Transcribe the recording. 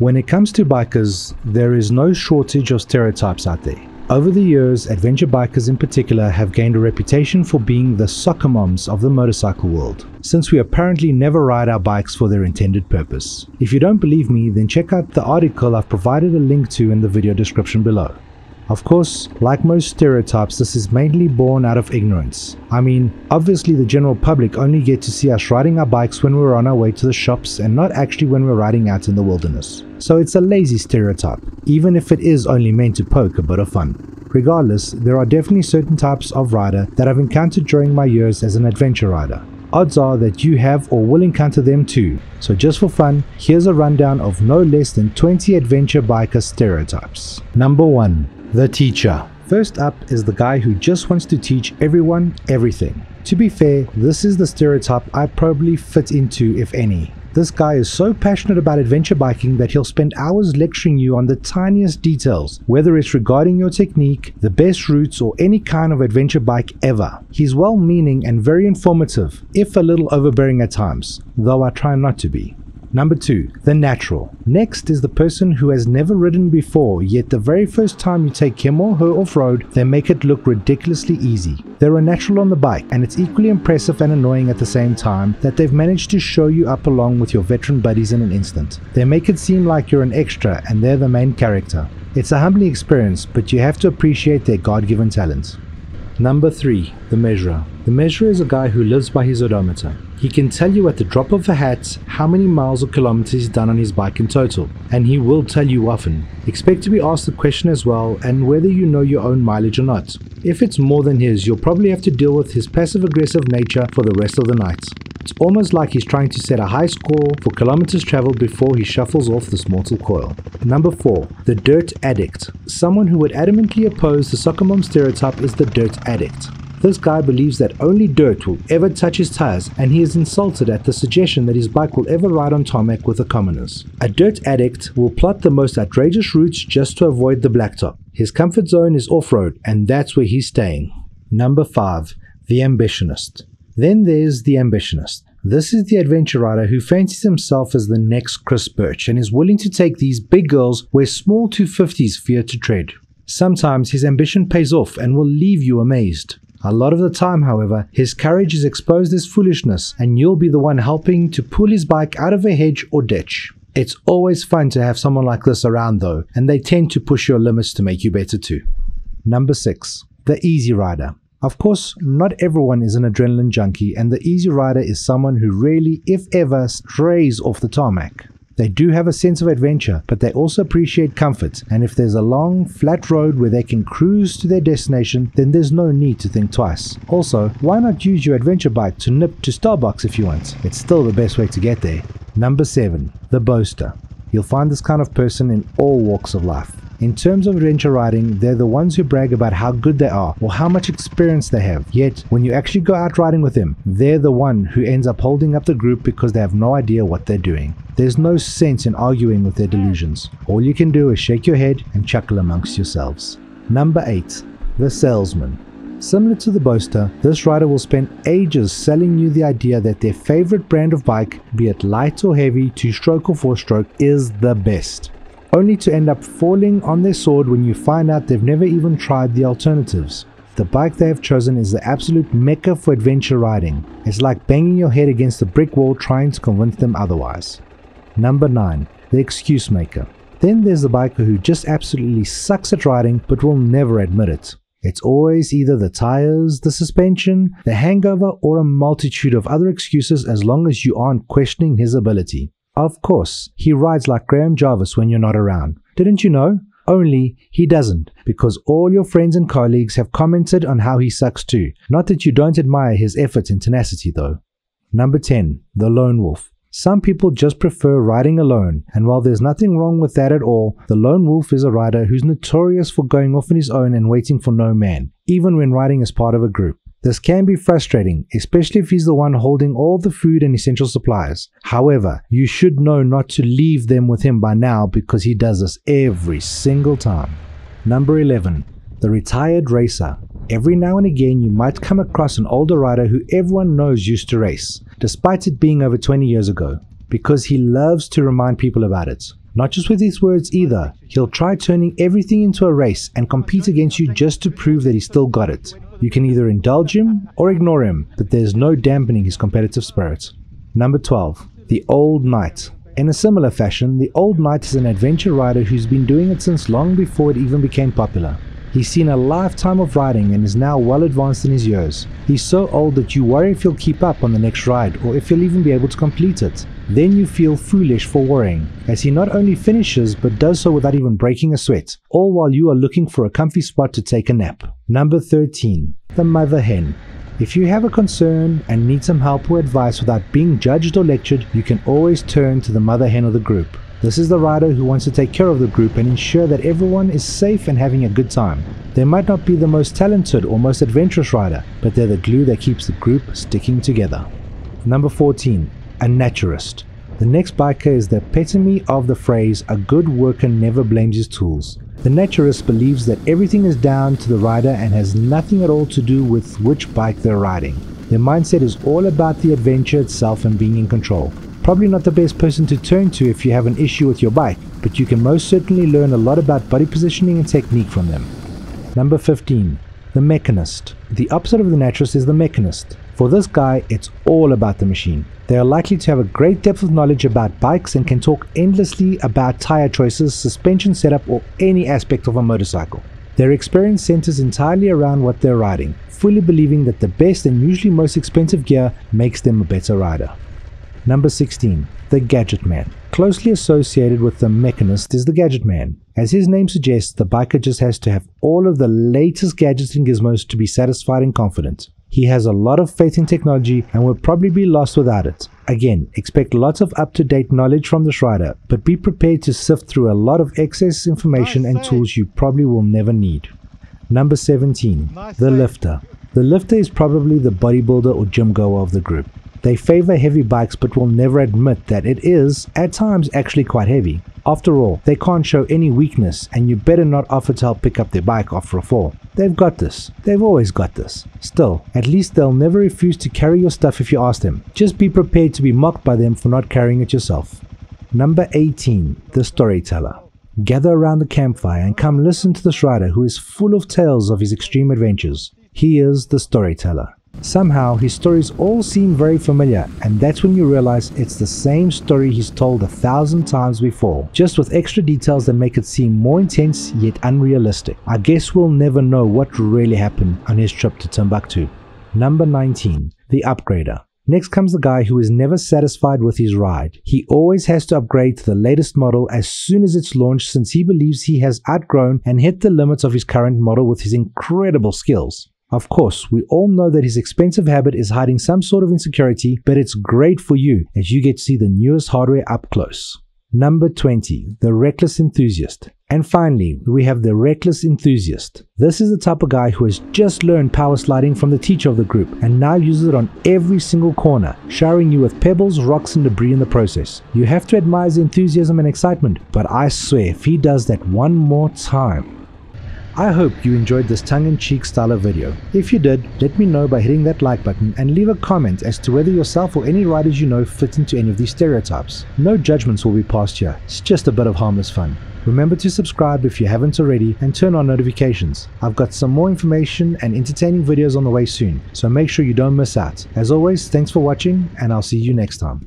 When it comes to bikers, there is no shortage of stereotypes out there. Over the years, adventure bikers in particular have gained a reputation for being the soccer moms of the motorcycle world, since we apparently never ride our bikes for their intended purpose. If you don't believe me, then check out the article I've provided a link to in the video description below. Of course, like most stereotypes, this is mainly born out of ignorance. I mean, obviously the general public only get to see us riding our bikes when we're on our way to the shops and not actually when we're riding out in the wilderness. So it's a lazy stereotype, even if it is only meant to poke a bit of fun. Regardless, there are definitely certain types of rider that I've encountered during my years as an adventure rider. Odds are that you have or will encounter them too. So just for fun, here's a rundown of no less than 20 adventure biker stereotypes. Number 1. The teacher. First up is the guy who just wants to teach everyone everything. To be fair, this is the stereotype I probably fit into if any. This guy is so passionate about adventure biking that he'll spend hours lecturing you on the tiniest details, whether it's regarding your technique, the best routes, or any kind of adventure bike ever. He's well meaning and very informative, if a little overbearing at times, though I try not to be. Number two, the natural. Next is the person who has never ridden before, yet the very first time you take him or her off road, they make it look ridiculously easy. They're a natural on the bike, and it's equally impressive and annoying at the same time that they've managed to show you up along with your veteran buddies in an instant. They make it seem like you're an extra and they're the main character. It's a humbling experience, but you have to appreciate their God given talent. Number 3. The Measurer. The Measurer is a guy who lives by his odometer. He can tell you at the drop of a hat how many miles or kilometers he's done on his bike in total, and he will tell you often. Expect to be asked the question as well, and whether you know your own mileage or not. If it's more than his, you'll probably have to deal with his passive aggressive nature for the rest of the night. It's almost like he's trying to set a high score for kilometers traveled before he shuffles off this mortal coil. Number 4. The Dirt Addict. Someone who would adamantly oppose the soccer mom stereotype is the dirt addict. This guy believes that only dirt will ever touch his tires and he is insulted at the suggestion that his bike will ever ride on tarmac with the commoners. A dirt addict will plot the most outrageous routes just to avoid the blacktop. His comfort zone is off-road and that's where he's staying. Number 5. The Ambitionist. Then there's the Ambitionist. This is the adventure rider who fancies himself as the next Chris Birch and is willing to take these big girls where small 250s fear to tread. Sometimes his ambition pays off and will leave you amazed. A lot of the time, however, his courage is exposed as foolishness, and you'll be the one helping to pull his bike out of a hedge or ditch. It's always fun to have someone like this around though, and they tend to push your limits to make you better too. Number 6. The Easy Rider. Of course, not everyone is an adrenaline junkie, and the Easy Rider is someone who rarely, if ever, strays off the tarmac. They do have a sense of adventure, but they also appreciate comfort, and if there's a long, flat road where they can cruise to their destination, then there's no need to think twice. Also, why not use your adventure bike to nip to Starbucks if you want? It's still the best way to get there. Number 7. The Boaster. You'll find this kind of person in all walks of life. In terms of adventure riding, they're the ones who brag about how good they are or how much experience they have. Yet, when you actually go out riding with them, they're the one who ends up holding up the group because they have no idea what they're doing. There's no sense in arguing with their delusions. All you can do is shake your head and chuckle amongst yourselves. Number 8. The Salesman. Similar to the Boaster, this rider will spend ages selling you the idea that their favorite brand of bike, be it light or heavy, two stroke or four stroke, is the best only to end up falling on their sword when you find out they've never even tried the alternatives. The bike they have chosen is the absolute mecca for adventure riding. It's like banging your head against a brick wall trying to convince them otherwise. Number 9. The Excuse Maker. Then there's the biker who just absolutely sucks at riding but will never admit it. It's always either the tires, the suspension, the hangover, or a multitude of other excuses as long as you aren't questioning his ability. Of course, he rides like Graham Jarvis when you're not around. Didn't you know? Only he doesn't, because all your friends and colleagues have commented on how he sucks too. Not that you don't admire his effort and tenacity though. Number 10. The Lone Wolf. Some people just prefer riding alone, and while there's nothing wrong with that at all, the lone wolf is a rider who's notorious for going off on his own and waiting for no man, even when riding as part of a group. This can be frustrating, especially if he's the one holding all the food and essential supplies. However, you should know not to leave them with him by now because he does this every single time. Number 11. The Retired Racer. Every now and again, you might come across an older rider who everyone knows used to race, despite it being over 20 years ago. because he loves to remind people about it. Not just with his words either, he'll try turning everything into a race and compete against you just to prove that he still got it. You can either indulge him or ignore him, but there's no dampening his competitive spirit. Number 12. The Old Knight. In a similar fashion, the Old Knight is an adventure rider who's been doing it since long before it even became popular. He's seen a lifetime of riding and is now well advanced in his years. He's so old that you worry if he'll keep up on the next ride or if he'll even be able to complete it. Then you feel foolish for worrying, as he not only finishes but does so without even breaking a sweat, all while you are looking for a comfy spot to take a nap. Number 13. The Mother Hen. If you have a concern and need some help or advice without being judged or lectured, you can always turn to the Mother Hen of the group. This is the rider who wants to take care of the group and ensure that everyone is safe and having a good time. They might not be the most talented or most adventurous rider, but they're the glue that keeps the group sticking together. Number 14. A naturist. The next biker is the epitome of the phrase, a good worker never blames his tools. The naturist believes that everything is down to the rider and has nothing at all to do with which bike they're riding. Their mindset is all about the adventure itself and being in control. Probably not the best person to turn to if you have an issue with your bike, but you can most certainly learn a lot about body positioning and technique from them. Number 15. The Mechanist. The opposite of the naturist is the Mechanist. For this guy, it's all about the machine. They are likely to have a great depth of knowledge about bikes and can talk endlessly about tire choices, suspension setup, or any aspect of a motorcycle. Their experience centers entirely around what they're riding, fully believing that the best and usually most expensive gear makes them a better rider. Number 16. The Gadget Man. Closely associated with the Mechanist is the Gadget Man. As his name suggests, the biker just has to have all of the latest gadgets and gizmos to be satisfied and confident. He has a lot of faith in technology and will probably be lost without it. Again, expect lots of up-to-date knowledge from this rider, but be prepared to sift through a lot of excess information and tools you probably will never need. Number 17. The Lifter. The Lifter is probably the bodybuilder or gym goer of the group. They favor heavy bikes but will never admit that it is, at times, actually quite heavy. After all, they can't show any weakness and you better not offer to help pick up their bike after a fall. They've got this. They've always got this. Still, at least they'll never refuse to carry your stuff if you ask them. Just be prepared to be mocked by them for not carrying it yourself. Number 18. The Storyteller. Gather around the campfire and come listen to this rider who is full of tales of his extreme adventures. He is the storyteller. Somehow, his stories all seem very familiar, and that's when you realize it's the same story he's told a thousand times before, just with extra details that make it seem more intense yet unrealistic. I guess we'll never know what really happened on his trip to Timbuktu. Number 19. The Upgrader. Next comes the guy who is never satisfied with his ride. He always has to upgrade to the latest model as soon as it's launched since he believes he has outgrown and hit the limits of his current model with his incredible skills. Of course, we all know that his expensive habit is hiding some sort of insecurity, but it's great for you as you get to see the newest hardware up close. Number 20, the reckless enthusiast. And finally, we have the reckless enthusiast. This is the type of guy who has just learned power sliding from the teacher of the group and now uses it on every single corner, showering you with pebbles, rocks, and debris in the process. You have to admire his enthusiasm and excitement, but I swear if he does that one more time, I hope you enjoyed this tongue-in-cheek style of video. If you did, let me know by hitting that like button and leave a comment as to whether yourself or any riders you know fit into any of these stereotypes. No judgments will be passed here, it's just a bit of harmless fun. Remember to subscribe if you haven't already and turn on notifications. I've got some more information and entertaining videos on the way soon, so make sure you don't miss out. As always, thanks for watching and I'll see you next time.